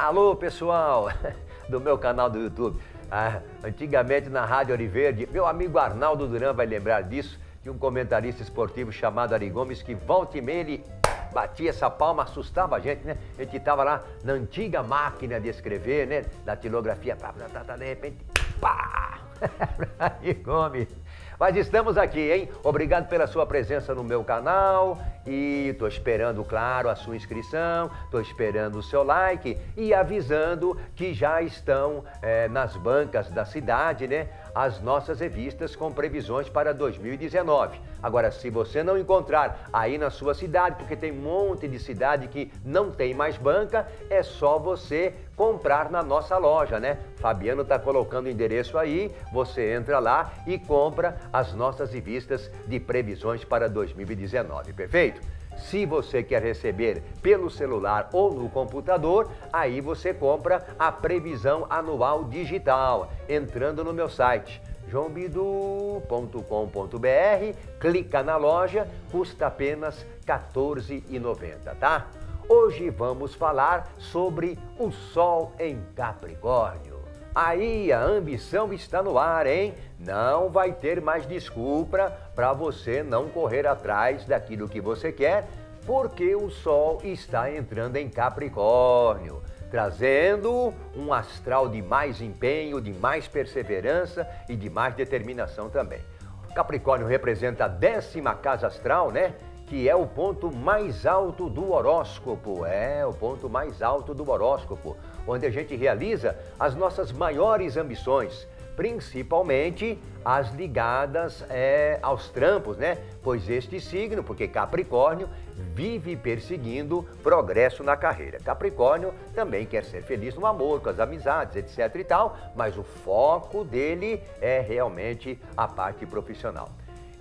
Alô, pessoal do meu canal do YouTube. Ah, antigamente na Rádio Oriverde, meu amigo Arnaldo Duran vai lembrar disso, de um comentarista esportivo chamado Ari Gomes que volta e meia ele batia essa palma, assustava a gente, né? A gente estava lá na antiga máquina de escrever, né? Da tilografia, de repente, pá! Ari Gomes. Mas estamos aqui, hein? Obrigado pela sua presença no meu canal e estou esperando, claro, a sua inscrição, estou esperando o seu like e avisando que já estão é, nas bancas da cidade, né? As nossas revistas com previsões para 2019. Agora, se você não encontrar aí na sua cidade, porque tem um monte de cidade que não tem mais banca, é só você comprar na nossa loja, né? Fabiano está colocando o endereço aí, você entra lá e compra as nossas revistas de previsões para 2019, perfeito? Se você quer receber pelo celular ou no computador, aí você compra a previsão anual digital, entrando no meu site joãobidu.com.br, clica na loja, custa apenas R$ 14,90, tá? Hoje vamos falar sobre o Sol em Capricórnio. Aí a ambição está no ar, hein? Não vai ter mais desculpa para você não correr atrás daquilo que você quer, porque o Sol está entrando em Capricórnio trazendo um astral de mais empenho, de mais perseverança e de mais determinação também. Capricórnio representa a décima casa astral, né? Que é o ponto mais alto do horóscopo. É, o ponto mais alto do horóscopo, onde a gente realiza as nossas maiores ambições, principalmente as ligadas é, aos trampos, né? Pois este signo, porque Capricórnio, vive perseguindo progresso na carreira. Capricórnio também quer ser feliz no amor, com as amizades, etc e tal, mas o foco dele é realmente a parte profissional.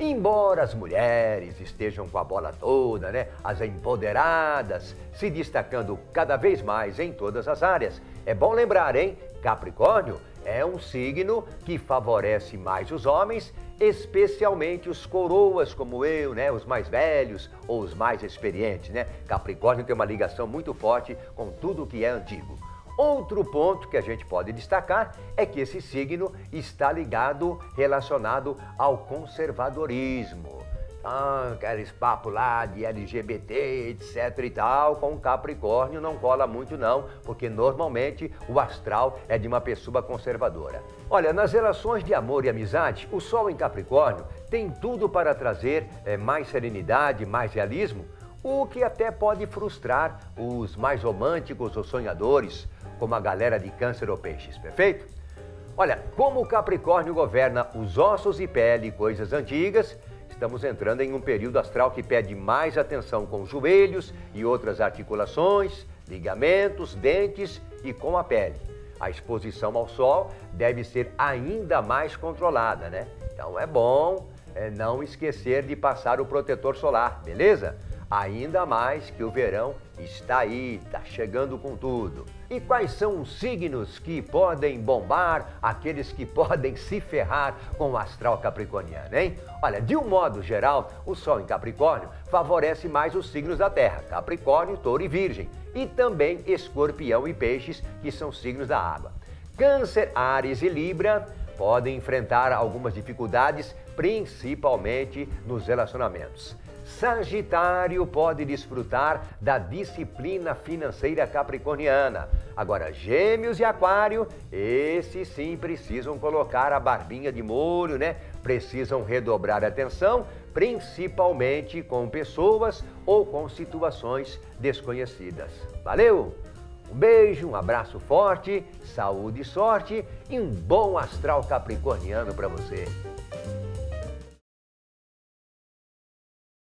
Embora as mulheres estejam com a bola toda, né? As empoderadas, se destacando cada vez mais em todas as áreas. É bom lembrar, hein? Capricórnio é um signo que favorece mais os homens, especialmente os coroas como eu, né, os mais velhos ou os mais experientes, né? Capricórnio tem uma ligação muito forte com tudo que é antigo. Outro ponto que a gente pode destacar é que esse signo está ligado, relacionado ao conservadorismo. Ah, aqueles papos lá de LGBT, etc e tal, com Capricórnio não cola muito não, porque normalmente o astral é de uma pessoa conservadora. Olha, nas relações de amor e amizade, o Sol em Capricórnio tem tudo para trazer é, mais serenidade, mais realismo, o que até pode frustrar os mais românticos ou sonhadores, como a galera de câncer ou peixes, perfeito? Olha, como o Capricórnio governa os ossos e pele, coisas antigas, estamos entrando em um período astral que pede mais atenção com os joelhos e outras articulações, ligamentos, dentes e com a pele. A exposição ao sol deve ser ainda mais controlada, né? Então é bom é, não esquecer de passar o protetor solar, beleza? Ainda mais que o verão está aí, está chegando com tudo. E quais são os signos que podem bombar, aqueles que podem se ferrar com o astral capricorniano, hein? Olha, de um modo geral, o Sol em Capricórnio favorece mais os signos da Terra, Capricórnio, Touro e Virgem, e também Escorpião e Peixes, que são signos da água. Câncer, Ares e Libra podem enfrentar algumas dificuldades, principalmente nos relacionamentos. Sagitário pode desfrutar da disciplina financeira capricorniana. Agora, Gêmeos e Aquário, esses sim precisam colocar a barbinha de molho, né? Precisam redobrar atenção, principalmente com pessoas ou com situações desconhecidas. Valeu! Um beijo, um abraço forte, saúde e sorte e um bom astral capricorniano para você.